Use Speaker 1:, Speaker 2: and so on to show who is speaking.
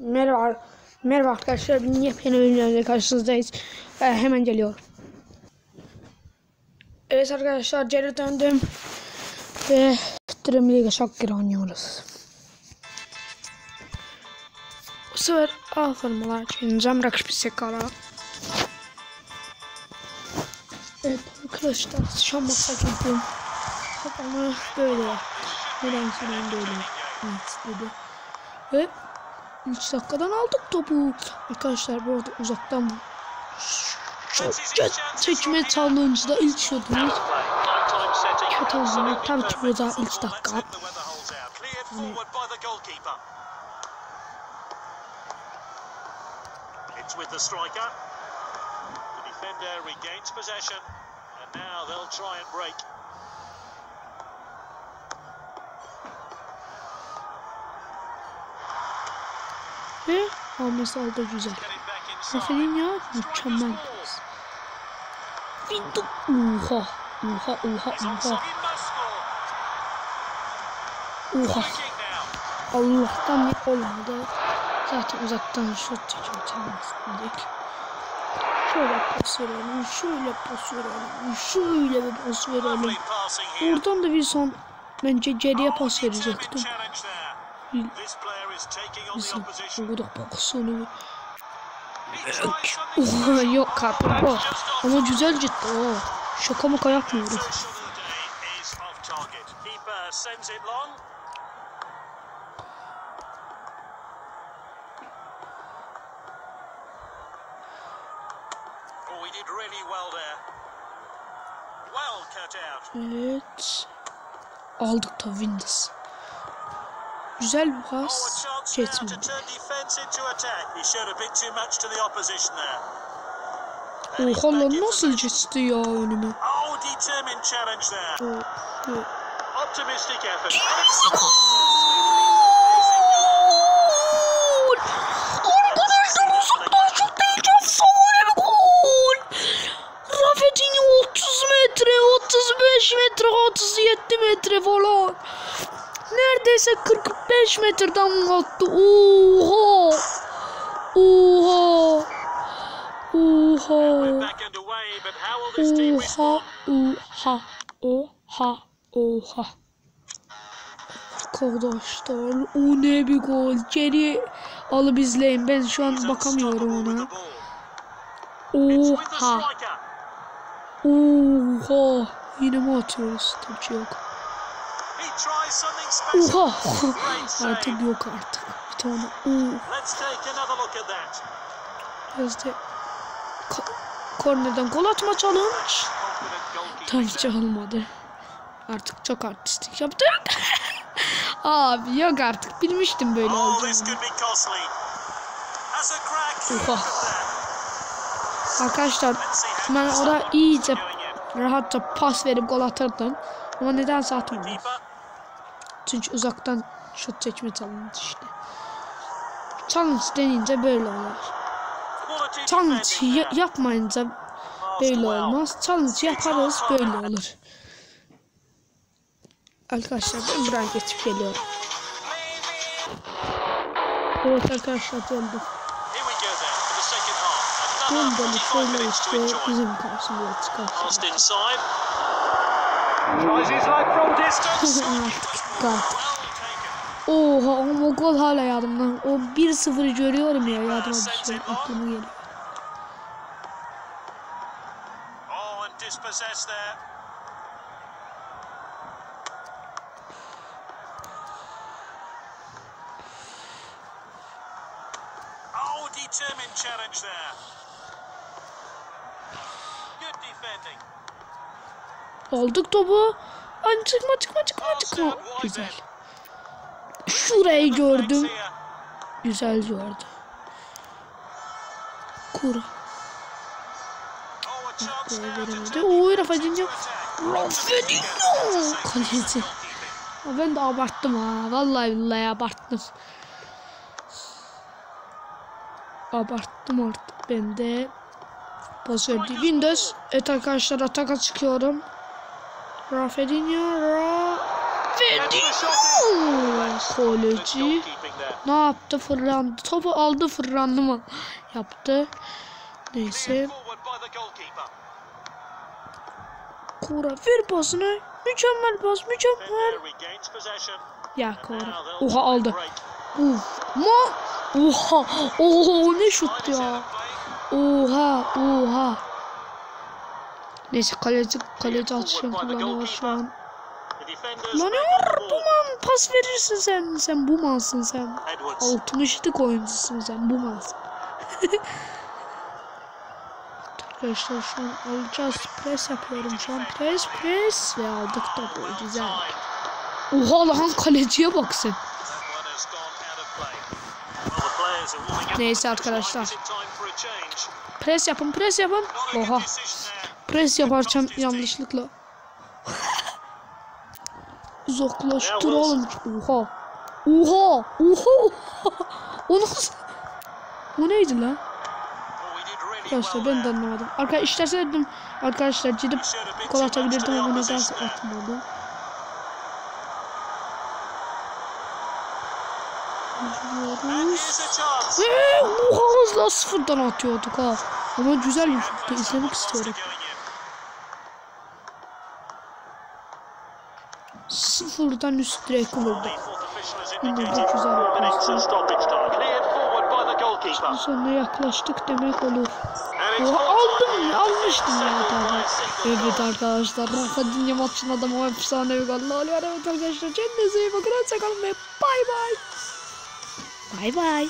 Speaker 1: Merhaba, merhaba arkadaşlar. Yepyeni bölümlerle karşınızdayız. Ee, hemen geliyor. Evet arkadaşlar geri döndüm. Ve Dream League geri oynuyoruz. Bu sefer A formalar oynayacağım. Rakip bir sekara. Evet arkadaşlar şu an masa girdim. Ama böyle. Nedense ben böyle yapmak istedi. Ve 3 dakikadan aldık topu. Arkadaşlar bu arada uzaktan çok çekme challenge'da ilk şutumuz kötü oldu. Tabii ki bu da ilk dakika.
Speaker 2: It's with the striker. The defender regains possession, and now they'll try and break.
Speaker 1: Ve alması da güzel.
Speaker 2: İnside.
Speaker 1: Rafinha mükemmel. Bindik. Oha. Oha oha oha. Oha.
Speaker 2: Now.
Speaker 1: Allah'tan bir olmadı. Zaten uzaktan şut çekiyor dedik. Şöyle pas verelim, şöyle pas verelim, şöyle bir pas verelim. Oradan da bir son bence geriye pas verecektim.
Speaker 2: Opposition.
Speaker 1: burada baksana. Oha yok artık o. Ama güzel ciddi o. Şaka maka yapmıyorum.
Speaker 2: Oh.
Speaker 1: Evet. Aldık da Windows. Güzel bir
Speaker 2: Oh,
Speaker 1: pas. Geçmedi. Oha lan nasıl geçti ya önüme.
Speaker 2: Oh, determined
Speaker 1: 45 metreden attı. Oha. Oha. Oha. Oha, oha, oha, oha. Arkadaşlar o ne bir gol. Geri alıp izleyin. Ben şu an bakamıyorum ona. Oha, oha. Yine mi atıyoruz? Tabii yok. Oha. Artık yok artık. Bir tane. Da Ko- kornerden gol atma challenge. Tabii ki olmadı. Artık çok artistik yaptık. Abi yok artık bilmiştim böyle
Speaker 2: Oh,
Speaker 1: olacağını. Oha. Arkadaşlar ben orada iyice rahatça pas verip gol atardım. Ama nedense atmadım. Çünkü uzaktan şut çekme challenge işte. Challenge denince böyle olur. Challenge ya- yapmayınca böyle olmaz. Challenge yaparız böyle olur. Arkadaşlar ben buraya geçip geliyorum. Evet arkadaşlar Bombalı
Speaker 2: 45
Speaker 1: şöyle işte bizim karşımıza çıkartıyor. Artık
Speaker 2: taken.
Speaker 1: Oha ama o gol hala yadımdan. O 1-0'ı görüyorum ya yadıma düşüyor. Aklıma geliyor.
Speaker 2: Determined challenge there. Good defending.
Speaker 1: Aldık topu. Ay çıkma çıkma çıkma çıkma. Güzel. Şurayı gördüm. Güzel gördüm. Kura. Böyle veremedi. Oy. Kaleci. Ben de abarttım ha. Vallahi billahi abarttım. Abarttım artık ben de. Pas verdi. Windows. Evet arkadaşlar ataka çıkıyorum. Rafinha. Rafinha. Kaleci. Ne yaptı? Fırlandı. Topu aldı fırlandı mı? Yaptı. Neyse. Kura ver pasını. Mükemmel pas mükemmel. Ya Kura. Oha aldı. Uf. Ma. Oha. Oha ne şut ya. Oha. Oha. Neyse kaleci kaleci atışını kullanıyor şu an.
Speaker 2: The defenders
Speaker 1: Kullanıyor.
Speaker 2: back on the
Speaker 1: Bu
Speaker 2: ball.
Speaker 1: man pas verirsin sen. Sen bu mansın sen.
Speaker 2: Edwards.
Speaker 1: 60'lık oyuncusun sen bu mansın. Arkadaşlar şu an alacağız. Pres yapıyorum şu an. Pres pres ve aldık topu. Güzel. Oha lan kaleciye bak sen. Neyse arkadaşlar. Pres yapın pres yapın. Oha. Pres yaparken yanlışlıkla. Uzaklaştır oğlum. Oha. Oha. Oha. O nasıl? O neydi lan? Arkadaşlar ben de anlamadım. Arkadaşlar isterseydim arkadaşlar gidip
Speaker 2: much
Speaker 1: atabilirdim ama nedense atmadım. Oha hızla sıfırdan atıyorduk ha. Ama güzel şuttu. izlemek istiyorum. Sıfırdan üst direk vurdu.
Speaker 2: İndicated
Speaker 1: de güzel
Speaker 2: goalkeeper.
Speaker 1: Sonuna yaklaştık demek olur. Oha aldım ya almıştım ya
Speaker 2: single
Speaker 1: Evet arkadaşlar Rafa Dinye maçın adamı o efsane bir gol oluyor. Evet arkadaşlar kendinize iyi bakın. Hoşçakalın ve bay bay. Bay bay.